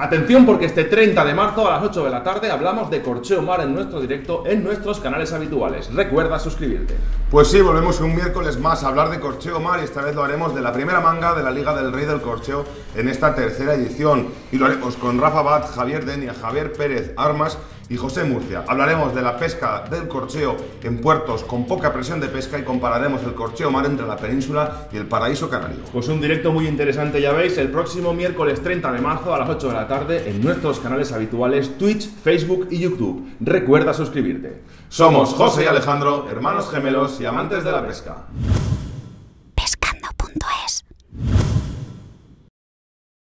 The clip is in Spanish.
Atención porque este 30 de marzo a las 8 de la tarde hablamos de Corcheo Mar en nuestro directo en nuestros canales habituales. Recuerda suscribirte. Pues sí, volvemos un miércoles más a hablar de Corcheo Mar y esta vez lo haremos de la primera manga de la Liga del Rey del Corcheo en esta tercera edición. Y lo haremos con Rafa Bat, Javier Denia, Javier Pérez Armas y José Murcia. Hablaremos de la pesca del corcheo en puertos con poca presión de pesca y compararemos el corcheo mar entre la península y el paraíso canario. Pues un directo muy interesante, ya veis, el próximo miércoles 30 de marzo a las 8 de la tarde en nuestros canales habituales Twitch, Facebook y YouTube. Recuerda suscribirte. Somos José y Alejandro, hermanos gemelos y amantes de la pesca.